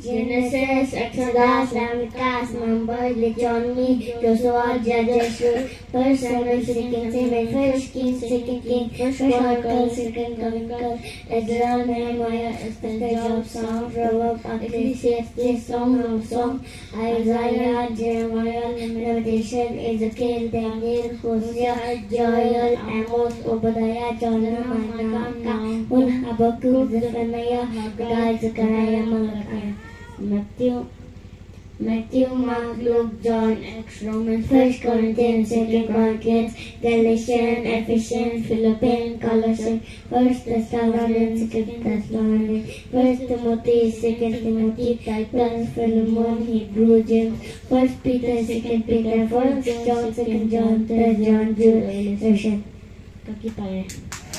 Genesis, Exodus, Leviticus, Numbers, Deuteronomy, Joshua, Judges, First Samuel, Second Samuel, First Kings, Second Kings, First Chronicles, Second Chronicles, Ezra, Nehemiah, Esther, Job, Psalm, Proverbs, Ecclesiastes, Song of Song, Isaiah, Jeremiah, Lamentation, Ezekiel, Daniel, Hosea, Joel, Amos, Obadiah, Jonah, Micah, Nahum, Habakkuk, Zephaniah, Haggai, Zechariah, Malachi. Matthew, Matthew, Mark, Luke, John, Acts, Romans, First Corinthians, Second Corinthians, Galatians, Ephesians, Philippians, Colossians, First Thessalonians, Second Thessalonians, First Timothy, Second Timothy, Titus, Philemon, Hebrew, James, First Peter, Second Peter, First John, Second John, Third John, Jude, Illustration. Kaki tayo.